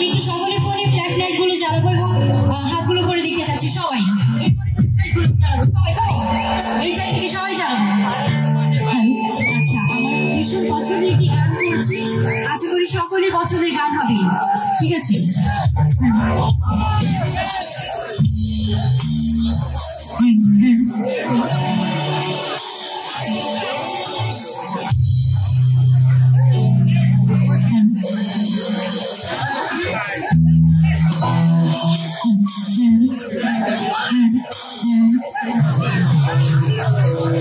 আমি একটু সকলে ফোনে ফ্ল্যাশ লাইটগুলো জ্বালাবো এবং হাতগুলো করে দেখতে চাচ্ছি সবাই। এই সাইড থেকে সবাই জ্বালাবো। আচ্ছা আশা করি সকলের পছন্দের গান হবে। ঠিক আছে?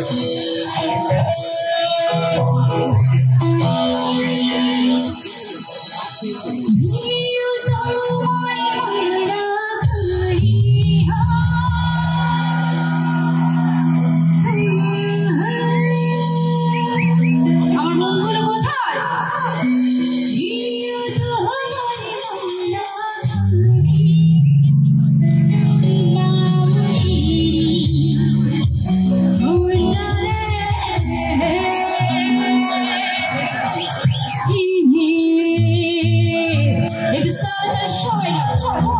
আমার তাড়াতাড়ি সবাই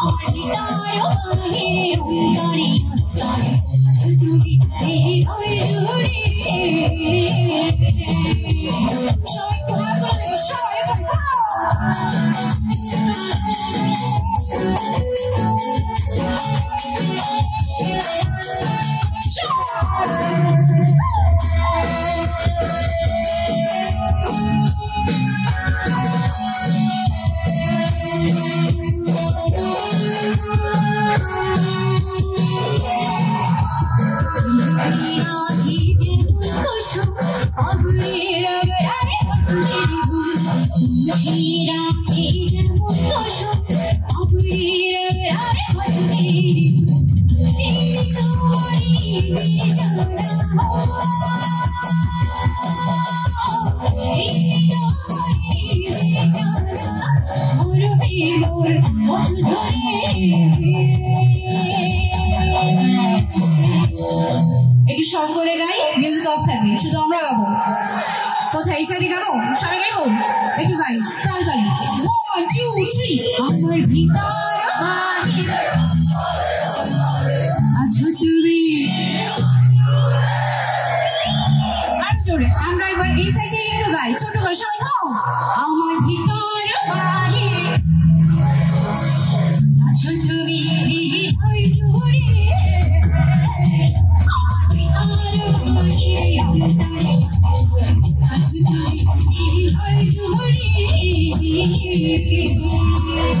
আমার একটু সব করে গাই মিউজিক অফ থাকবে। শুধু আমরা গাবো। কোথায় এই সাইডে গাবো? সবাই গাইবো? একটু গাই। তাড়াতাড়ি ওয়ান টু থ্রি আমার ভিতর জোরে। আমরা এবার এই সাইডে একটু গাই। ছোট করে সবাই আমার ভিতর Yeah.